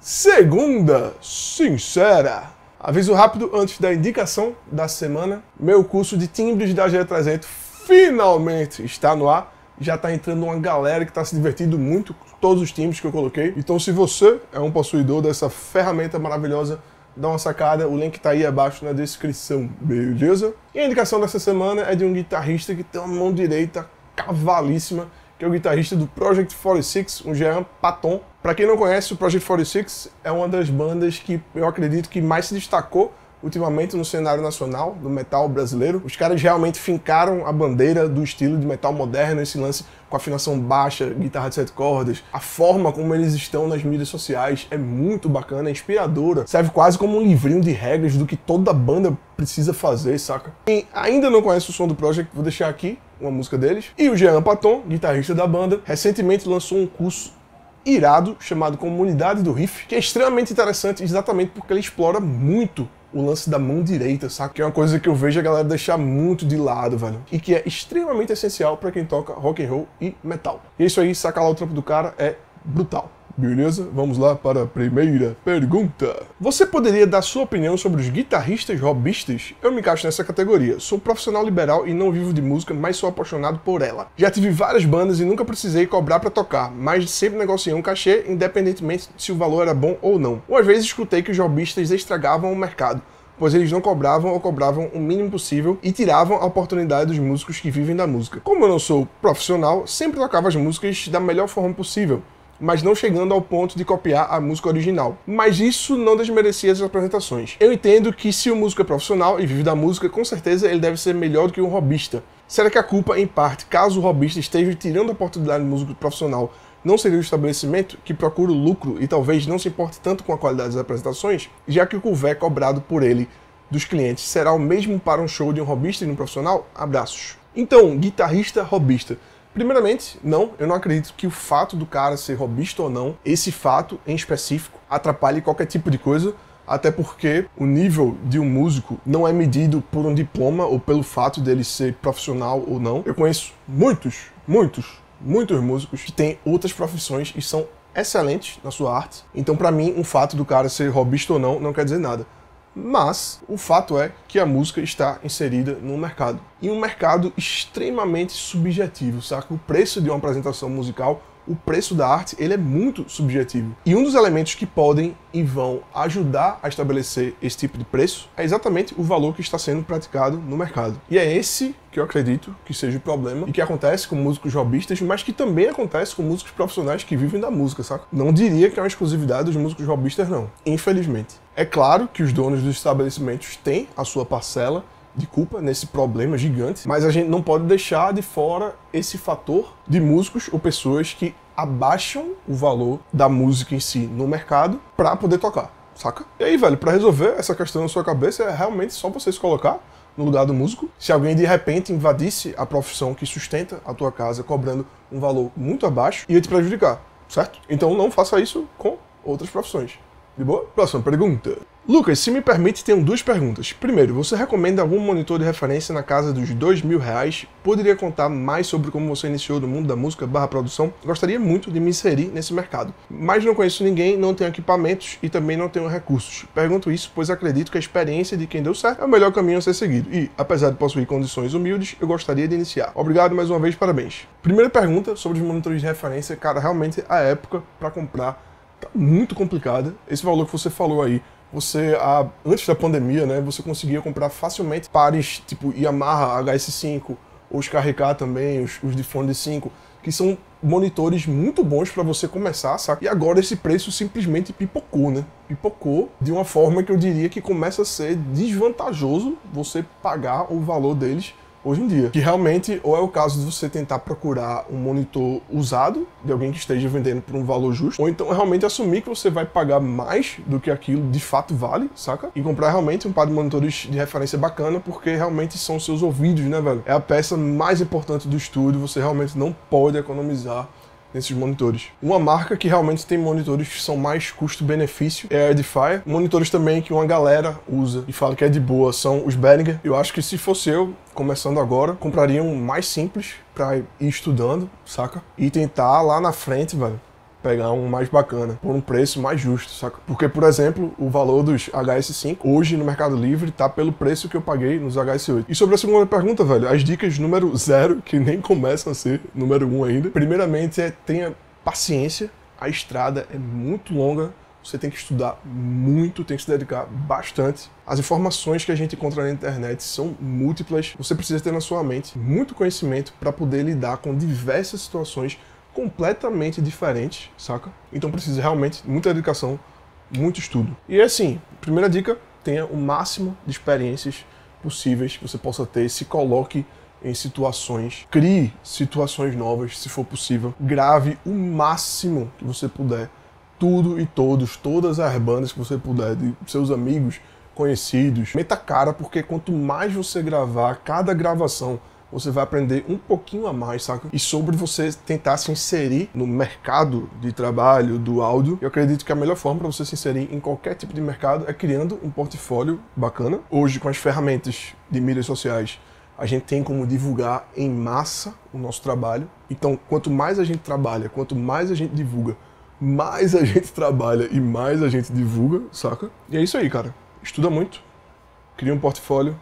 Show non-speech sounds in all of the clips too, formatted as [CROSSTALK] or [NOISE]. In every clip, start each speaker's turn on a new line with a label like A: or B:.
A: Segunda sincera. Aviso rápido antes da indicação da semana. Meu curso de timbres da G300 finalmente está no ar. Já está entrando uma galera que está se divertindo muito com todos os timbres que eu coloquei. Então, se você é um possuidor dessa ferramenta maravilhosa, dá uma sacada. O link está aí abaixo na descrição, beleza? E a indicação dessa semana é de um guitarrista que tem uma mão direita cavalíssima que é o guitarrista do Project 46, o Jean Paton. Para quem não conhece, o Project 46 é uma das bandas que eu acredito que mais se destacou ultimamente no cenário nacional do metal brasileiro. Os caras realmente fincaram a bandeira do estilo de metal moderno, esse lance com afinação baixa, guitarra de sete cordas. A forma como eles estão nas mídias sociais é muito bacana, é inspiradora. Serve quase como um livrinho de regras do que toda banda precisa fazer, saca? Quem ainda não conhece o som do Project, vou deixar aqui uma música deles. E o Jean Paton, guitarrista da banda, recentemente lançou um curso irado chamado Comunidade do Riff, que é extremamente interessante exatamente porque ele explora muito o lance da mão direita, saca? Que é uma coisa que eu vejo a galera deixar muito de lado, velho. E que é extremamente essencial para quem toca rock and roll e metal. E é isso aí, sacar lá o trampo do cara é brutal. Beleza? Vamos lá para a primeira pergunta. Você poderia dar sua opinião sobre os guitarristas robistas? Eu me encaixo nessa categoria. Sou profissional liberal e não vivo de música, mas sou apaixonado por ela. Já tive várias bandas e nunca precisei cobrar para tocar, mas sempre negociei um cachê, independentemente se o valor era bom ou não. Uma vez escutei que os robistas estragavam o mercado pois eles não cobravam ou cobravam o mínimo possível e tiravam a oportunidade dos músicos que vivem da música. Como eu não sou profissional, sempre tocava as músicas da melhor forma possível, mas não chegando ao ponto de copiar a música original. Mas isso não desmerecia as apresentações. Eu entendo que se o músico é profissional e vive da música, com certeza ele deve ser melhor do que um robista. Será que a culpa, em parte, caso o robista esteja tirando a oportunidade do músico profissional, não seria o estabelecimento que procura o lucro e talvez não se importe tanto com a qualidade das apresentações, já que o que houver cobrado por ele dos clientes será o mesmo para um show de um robista e de um profissional? Abraços. Então, guitarrista robista. Primeiramente, não, eu não acredito que o fato do cara ser robista ou não, esse fato em específico, atrapalhe qualquer tipo de coisa, até porque o nível de um músico não é medido por um diploma ou pelo fato dele ser profissional ou não. Eu conheço muitos, muitos, muitos músicos que têm outras profissões e são excelentes na sua arte. Então, para mim, um fato do cara ser robista ou não não quer dizer nada. Mas o fato é que a música está inserida no mercado. E um mercado extremamente subjetivo, saca? O preço de uma apresentação musical o preço da arte ele é muito subjetivo. E um dos elementos que podem e vão ajudar a estabelecer esse tipo de preço é exatamente o valor que está sendo praticado no mercado. E é esse que eu acredito que seja o problema e que acontece com músicos robistas, mas que também acontece com músicos profissionais que vivem da música, saca? Não diria que é uma exclusividade dos músicos robistas, não. Infelizmente. É claro que os donos dos estabelecimentos têm a sua parcela de culpa nesse problema gigante, mas a gente não pode deixar de fora esse fator de músicos ou pessoas que abaixam o valor da música em si no mercado para poder tocar, saca? E aí, velho, para resolver essa questão na sua cabeça é realmente só você se colocar no lugar do músico. Se alguém de repente invadisse a profissão que sustenta a tua casa cobrando um valor muito abaixo, ia te prejudicar, certo? Então não faça isso com outras profissões. De boa? Próxima pergunta. Lucas, se me permite, tenho duas perguntas. Primeiro, você recomenda algum monitor de referência na casa dos dois mil reais? Poderia contar mais sobre como você iniciou no mundo da música barra produção? Gostaria muito de me inserir nesse mercado, mas não conheço ninguém, não tenho equipamentos e também não tenho recursos. Pergunto isso pois acredito que a experiência de quem deu certo é o melhor caminho a ser seguido e, apesar de possuir condições humildes, eu gostaria de iniciar. Obrigado mais uma vez, parabéns. Primeira pergunta sobre os monitores de referência, cara, realmente a época para comprar tá muito complicada. Esse valor que você falou aí você, a, antes da pandemia, né, você conseguia comprar facilmente pares tipo Yamaha HS5, ou os KRK também, os, os de Fone 5, que são monitores muito bons para você começar, saca? E agora esse preço simplesmente pipocou, né? Pipocou de uma forma que eu diria que começa a ser desvantajoso você pagar o valor deles hoje em dia. Que realmente, ou é o caso de você tentar procurar um monitor usado, de alguém que esteja vendendo por um valor justo, ou então realmente assumir que você vai pagar mais do que aquilo de fato vale, saca? E comprar realmente um par de monitores de referência bacana, porque realmente são seus ouvidos, né, velho? É a peça mais importante do estúdio, você realmente não pode economizar nesses monitores. Uma marca que realmente tem monitores que são mais custo-benefício é a Edifier. Monitores também que uma galera usa e fala que é de boa são os Behringer. Eu acho que se fosse eu, começando agora, compraria um mais simples para ir estudando, saca? E tentar lá na frente, velho, pegar um mais bacana, por um preço mais justo, saca? Porque, por exemplo, o valor dos HS5 hoje no Mercado Livre tá pelo preço que eu paguei nos HS8. E sobre a segunda pergunta, velho, as dicas número zero, que nem começam a ser número um ainda. Primeiramente é tenha paciência, a estrada é muito longa, você tem que estudar muito, tem que se dedicar bastante. As informações que a gente encontra na internet são múltiplas. Você precisa ter na sua mente muito conhecimento para poder lidar com diversas situações completamente diferentes, saca? Então precisa realmente muita dedicação, muito estudo. E assim, primeira dica, tenha o máximo de experiências possíveis que você possa ter, se coloque em situações, crie situações novas, se for possível, grave o máximo que você puder tudo e todos, todas as bandas que você puder, de seus amigos, conhecidos. Meta cara, porque quanto mais você gravar, cada gravação, você vai aprender um pouquinho a mais, saca? E sobre você tentar se inserir no mercado de trabalho do áudio, eu acredito que a melhor forma para você se inserir em qualquer tipo de mercado é criando um portfólio bacana. Hoje, com as ferramentas de mídias sociais, a gente tem como divulgar em massa o nosso trabalho. Então, quanto mais a gente trabalha, quanto mais a gente divulga, mais a gente trabalha e mais a gente divulga, saca? E é isso aí, cara. Estuda muito, cria um portfólio,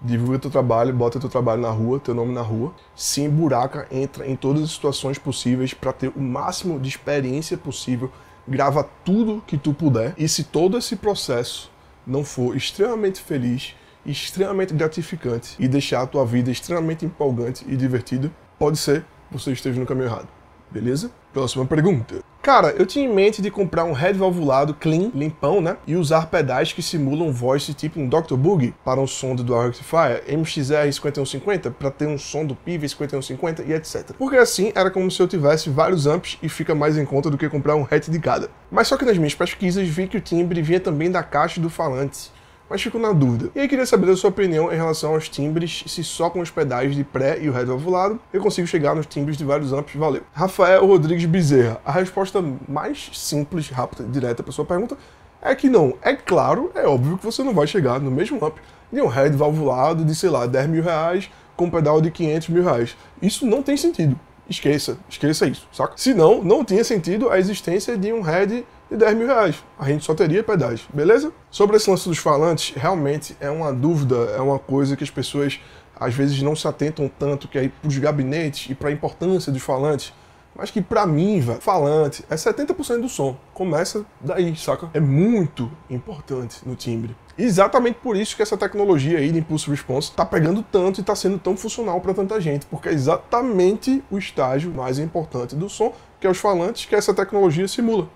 A: divulga teu trabalho, bota teu trabalho na rua, teu nome na rua, se emburaca, entra em todas as situações possíveis para ter o máximo de experiência possível, grava tudo que tu puder e se todo esse processo não for extremamente feliz, extremamente gratificante e deixar a tua vida extremamente empolgante e divertida, pode ser você esteja no caminho errado. Beleza? Próxima pergunta. Cara, eu tinha em mente de comprar um head valvulado clean, limpão, né? E usar pedais que simulam voice tipo um Dr. Boogie para um som do Dual Rectifier, MXR 5150 para ter um som do PV 5150 e etc. Porque assim era como se eu tivesse vários amps e fica mais em conta do que comprar um hat de cada. Mas só que nas minhas pesquisas vi que o timbre vinha também da caixa do falante mas fico na dúvida. E aí queria saber da sua opinião em relação aos timbres, se só com os pedais de pré e o head ovulado eu consigo chegar nos timbres de vários amps, valeu. Rafael Rodrigues Bezerra, a resposta mais simples, rápida e direta para sua pergunta é que não. É claro, é óbvio que você não vai chegar no mesmo amp de um head valvulado de, sei lá, 10 mil reais com um pedal de 500 mil reais. Isso não tem sentido. Esqueça, esqueça isso, saca? Senão, não tinha sentido a existência de um head de 10 mil reais. A gente só teria pedais, beleza? Sobre esse lance dos falantes, realmente é uma dúvida, é uma coisa que as pessoas às vezes não se atentam tanto que é para os gabinetes e para a importância dos falantes. Mas que para mim, velho, falante é 70% do som. Começa daí, saca? É muito importante no timbre. Exatamente por isso que essa tecnologia aí de Impulse Response tá pegando tanto e tá sendo tão funcional para tanta gente, porque é exatamente o estágio mais importante do som, que é os falantes que essa tecnologia simula.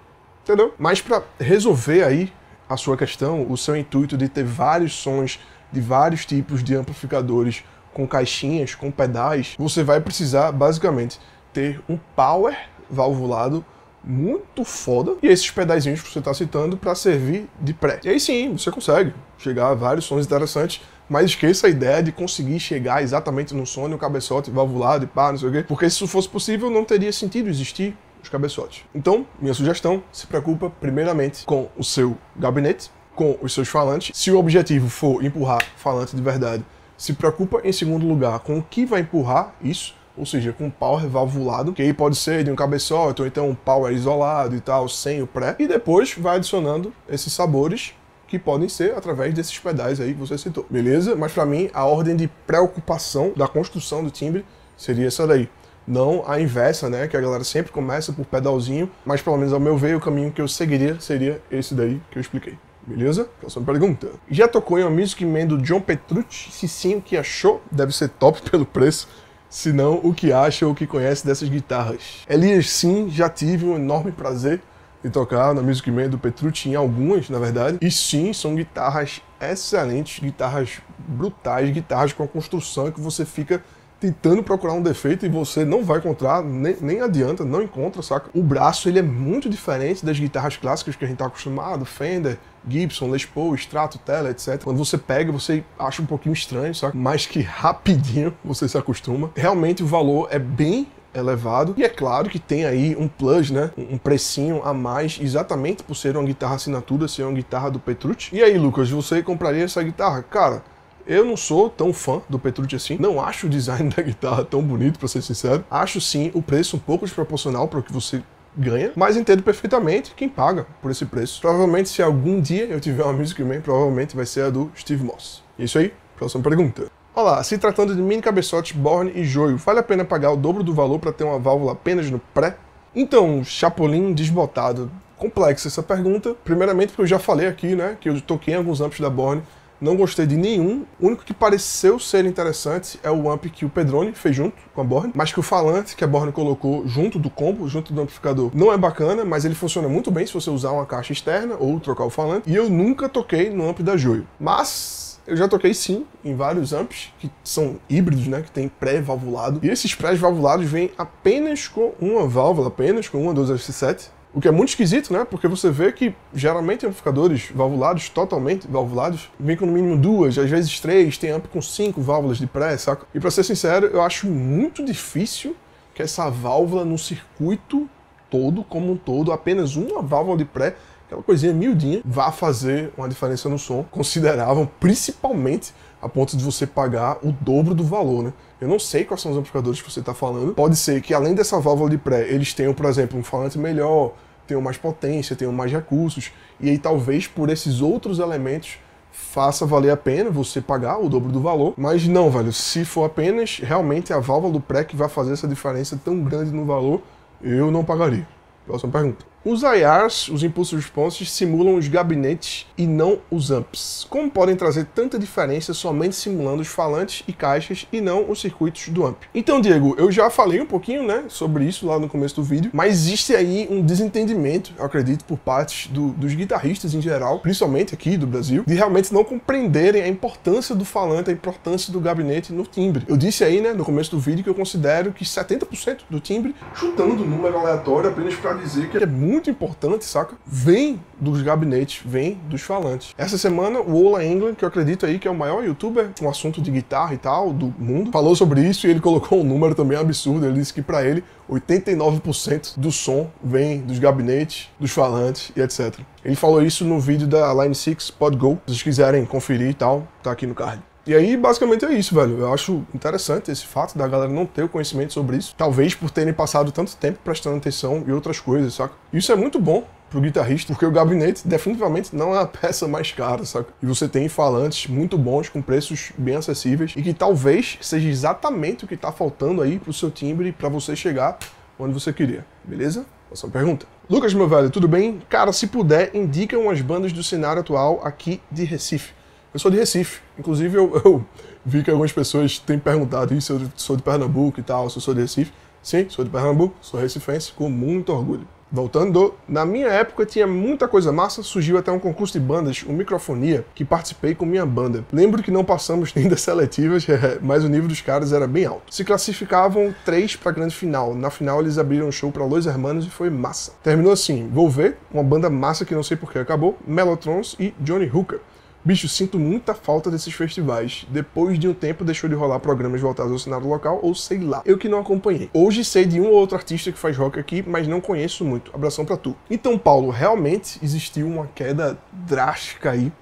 A: Entendeu? Mas para resolver aí a sua questão, o seu intuito de ter vários sons de vários tipos de amplificadores com caixinhas, com pedais, você vai precisar basicamente ter um power valvulado muito foda e esses pedazinhos que você está citando para servir de pré. E aí sim, você consegue chegar a vários sons interessantes, mas esqueça a ideia de conseguir chegar exatamente no som, no cabeçote valvulado e pá, não sei o quê, porque se isso fosse possível não teria sentido existir os cabeçotes. Então, minha sugestão, se preocupa primeiramente com o seu gabinete, com os seus falantes. Se o objetivo for empurrar falante de verdade, se preocupa em segundo lugar com o que vai empurrar isso, ou seja, com power valvulado, que aí pode ser de um cabeçote ou então um power isolado e tal, sem o pré, e depois vai adicionando esses sabores que podem ser através desses pedais aí que você citou, beleza? Mas para mim, a ordem de preocupação da construção do timbre seria essa daí não a inversa, né? Que a galera sempre começa por pedalzinho, mas pelo menos ao meu ver, o caminho que eu seguiria seria esse daí que eu expliquei. Beleza? Próxima pergunta. Já tocou em uma Music Man do John Petrucci? Se sim, o que achou? Deve ser top [LAUGHS] pelo preço. Se não, o que acha ou o que conhece dessas guitarras? Elias, sim, já tive um enorme prazer de tocar na Music Man do Petrucci, em algumas, na verdade. E sim, são guitarras excelentes, guitarras brutais, guitarras com a construção que você fica tentando procurar um defeito e você não vai encontrar, nem, nem adianta, não encontra, saca? O braço, ele é muito diferente das guitarras clássicas que a gente tá acostumado, Fender, Gibson, Les Paul, Strato, Tele, etc. Quando você pega, você acha um pouquinho estranho, saca? Mas que rapidinho você se acostuma. Realmente o valor é bem elevado. E é claro que tem aí um plus, né? Um precinho a mais, exatamente por ser uma guitarra assinatura, ser uma guitarra do Petrucci. E aí, Lucas, você compraria essa guitarra? Cara, eu não sou tão fã do Petrucci assim, não acho o design [LAUGHS] da guitarra tão bonito, para ser sincero. Acho sim o preço um pouco desproporcional para o que você ganha, mas entendo perfeitamente quem paga por esse preço. Provavelmente, se algum dia eu tiver uma Music Man, provavelmente vai ser a do Steve Moss. Isso aí, próxima pergunta. Olá, se tratando de mini cabeçotes Borne e Joio, vale a pena pagar o dobro do valor para ter uma válvula apenas no pré? Então, Chapolin desbotado. Complexa essa pergunta. Primeiramente porque eu já falei aqui, né, que eu toquei em alguns amps da Borne não gostei de nenhum. O único que pareceu ser interessante é o amp que o Pedrone fez junto com a Borne, mas que o falante que a Borne colocou junto do combo, junto do amplificador, não é bacana, mas ele funciona muito bem se você usar uma caixa externa ou trocar o falante. E eu nunca toquei no amp da Joio. Mas eu já toquei sim em vários amps que são híbridos, né, que tem pré-valvulado. E esses pré-valvulados vêm apenas com uma válvula, apenas com uma 12FC7 o que é muito esquisito, né? Porque você vê que geralmente amplificadores valvulados, totalmente valvulados, vêm com no mínimo duas, às vezes três, tem amp com cinco válvulas de pré, saca? E pra ser sincero, eu acho muito difícil que essa válvula no circuito todo, como um todo, apenas uma válvula de pré, aquela coisinha miudinha, vá fazer uma diferença no som considerável, principalmente a ponto de você pagar o dobro do valor, né? Eu não sei quais são os amplificadores que você está falando. Pode ser que além dessa válvula de pré, eles tenham, por exemplo, um falante melhor, tenham mais potência, tenham mais recursos, e aí talvez por esses outros elementos faça valer a pena você pagar o dobro do valor. Mas não, velho, se for apenas realmente a válvula do pré que vai fazer essa diferença tão grande no valor, eu não pagaria. Próxima pergunta. Os IRs, os impulsos responses, simulam os gabinetes e não os amps. Como podem trazer tanta diferença somente simulando os falantes e caixas e não os circuitos do amp? Então, Diego, eu já falei um pouquinho, né, sobre isso lá no começo do vídeo, mas existe aí um desentendimento, acredito, por parte do, dos guitarristas em geral, principalmente aqui do Brasil, de realmente não compreenderem a importância do falante, a importância do gabinete no timbre. Eu disse aí, né, no começo do vídeo que eu considero que 70% do timbre, chutando um número aleatório apenas para dizer que é muito muito importante, saca? Vem dos gabinetes, vem dos falantes. Essa semana, o Ola England, que eu acredito aí que é o maior youtuber com assunto de guitarra e tal do mundo, falou sobre isso e ele colocou um número também absurdo. Ele disse que para ele 89% do som vem dos gabinetes, dos falantes e etc. Ele falou isso no vídeo da Line 6 Pod Go. Se vocês quiserem conferir e tal, tá aqui no card. E aí, basicamente é isso, velho. Eu acho interessante esse fato da galera não ter o conhecimento sobre isso. Talvez por terem passado tanto tempo prestando atenção e outras coisas, saca? Isso é muito bom pro guitarrista, porque o gabinete definitivamente não é a [LAUGHS] peça mais cara, saca? E você tem falantes muito bons, com preços bem acessíveis, e que talvez seja exatamente o que tá faltando aí pro seu timbre para você chegar onde você queria, beleza? Próxima pergunta. Lucas, meu velho, tudo bem? Cara, se puder, indica umas bandas do cenário atual aqui de Recife. Eu sou de Recife. Inclusive, eu, eu, vi que algumas pessoas têm perguntado isso, eu sou de Pernambuco e tal, se eu sou de Recife. Sim, sou de Pernambuco, sou recifense, com muito orgulho. Voltando, na minha época tinha muita coisa massa, surgiu até um concurso de bandas, o Microfonia, que participei com minha banda. Lembro que não passamos [LAUGHS] nem das seletivas, [LAUGHS] mas o nível dos caras era bem alto. Se classificavam três para grande final. Na final eles abriram um show para Los Hermanos e foi massa. Terminou assim, vou ver, uma banda massa que não sei por que acabou, Melotrons e Johnny Hooker. Bicho, sinto muita falta desses festivais. Depois de um tempo deixou de rolar programas voltados ao cenário local, ou sei lá, eu que não acompanhei. Hoje sei de um ou outro artista que faz rock aqui, mas não conheço muito. Abração pra tu. Então, Paulo, realmente existiu uma queda drástica aí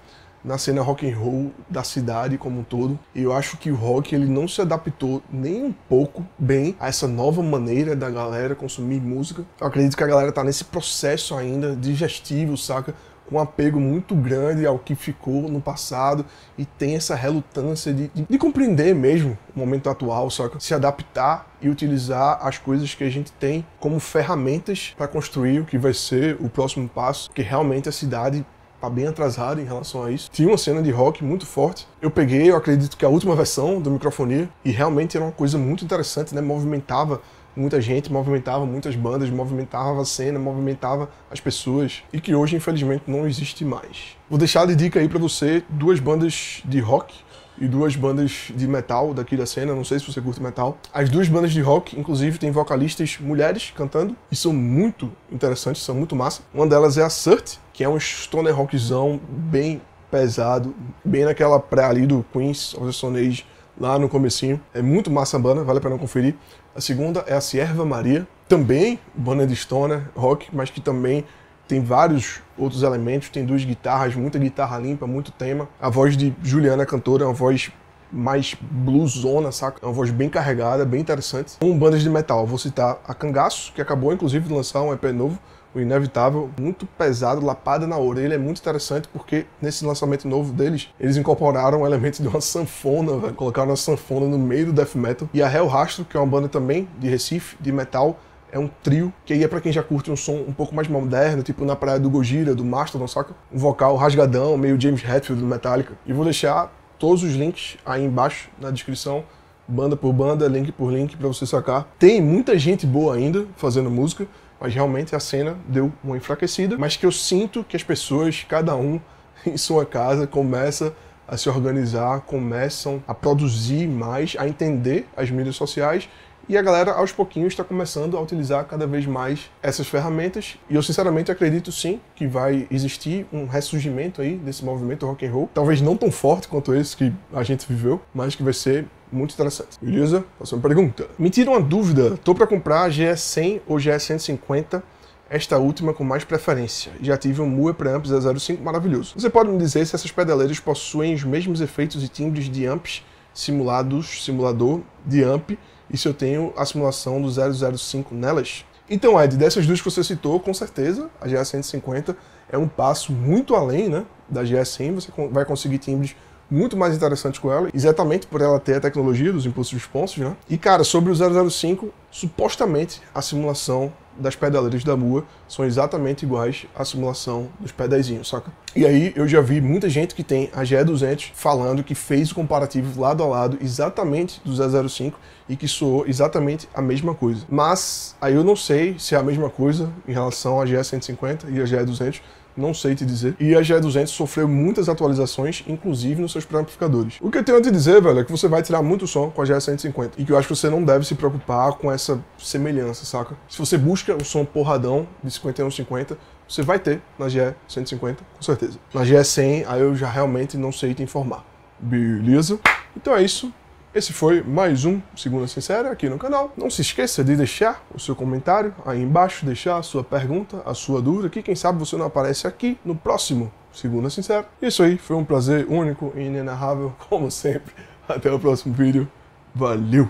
A: na cena rock and roll da cidade como um todo. Eu acho que o rock ele não se adaptou nem um pouco bem a essa nova maneira da galera consumir música. Eu acredito que a galera tá nesse processo ainda digestivo, saca? Com um apego muito grande ao que ficou no passado e tem essa relutância de, de, de compreender mesmo o momento atual, só que se adaptar e utilizar as coisas que a gente tem como ferramentas para construir o que vai ser o próximo passo, que realmente a cidade tá bem atrasada em relação a isso. Tinha uma cena de rock muito forte. Eu peguei, eu acredito que a última versão do microfonia e realmente era uma coisa muito interessante, né? Movimentava muita gente, movimentava muitas bandas, movimentava a cena, movimentava as pessoas e que hoje infelizmente não existe mais. Vou deixar de dica aí para você duas bandas de rock e duas bandas de metal daqui da cena, não sei se você curte metal. As duas bandas de rock, inclusive, têm vocalistas mulheres cantando e são muito interessantes, são muito massa. Uma delas é a Surt, que é um stoner rockzão bem pesado, bem naquela pré ali do Queens of the Stone Age, lá no comecinho. É muito massa a banda, vale a pena conferir. A segunda é a Sierva Maria, também banda de stoner rock, mas que também tem vários outros elementos, tem duas guitarras, muita guitarra limpa, muito tema. A voz de Juliana, cantora, é uma voz mais bluesona, saca? É uma voz bem carregada, bem interessante. Com bandas de metal, vou citar a Cangaço, que acabou inclusive de lançar um EP novo, o Inevitável, muito pesado, lapada na orelha, é muito interessante porque nesse lançamento novo deles, eles incorporaram elementos de uma sanfona, velho. colocaram uma sanfona no meio do death metal. E a Hell Rastro, que é uma banda também de Recife, de metal, é um trio, que aí é pra quem já curte um som um pouco mais moderno, tipo na praia do Gojira, do Mastodon, saca? Um vocal rasgadão, meio James Hetfield do Metallica. E vou deixar todos os links aí embaixo na descrição, banda por banda, link por link para você sacar. Tem muita gente boa ainda fazendo música, mas realmente a cena deu uma enfraquecida, mas que eu sinto que as pessoas, cada um [LAUGHS] em sua casa, começa a se organizar, começam a produzir mais, a entender as mídias sociais e a galera, aos pouquinhos, está começando a utilizar cada vez mais essas ferramentas. E eu, sinceramente, acredito sim que vai existir um ressurgimento aí desse movimento rock and roll. Talvez não tão forte quanto esse que a gente viveu, mas que vai ser muito interessante. Beleza? Próxima pergunta. Me tira uma dúvida. Tô para comprar a GS100 ou GS150 esta última com mais preferência. Já tive um Moe Preamp 005 maravilhoso. Você pode me dizer se essas pedaleiras possuem os mesmos efeitos e timbres de amps simulados, simulador de amp e se eu tenho a simulação do 005 nelas. Então, Ed, dessas duas que você citou, com certeza, a GA150 é um passo muito além né, da GA100, você vai conseguir timbres muito mais interessantes com ela, exatamente por ela ter a tecnologia dos impulsos responsos, né? E cara, sobre o 005, supostamente a simulação das pedaleiras da MUA são exatamente iguais à simulação dos pedazinhos, saca? E aí eu já vi muita gente que tem a GE200 falando que fez o comparativo lado a lado exatamente do 005 e que soou exatamente a mesma coisa. Mas aí eu não sei se é a mesma coisa em relação à GE150 e a GE200, não sei te dizer. E a GE200 sofreu muitas atualizações, inclusive nos seus pré-amplificadores. O que eu tenho a te dizer, velho, é que você vai tirar muito som com a GE150 e que eu acho que você não deve se preocupar com essa semelhança, saca? Se você busca um som porradão de 5150, você vai ter na GE150, com certeza. Na GE100, aí eu já realmente não sei te informar. Beleza? Então é isso. Esse foi mais um Segunda Sincera aqui no canal. Não se esqueça de deixar o seu comentário aí embaixo, deixar a sua pergunta, a sua dúvida, que quem sabe você não aparece aqui no próximo Segunda Sincera. Isso aí, foi um prazer único e inenarrável, [LAUGHS] como sempre. Até o próximo vídeo. Valeu!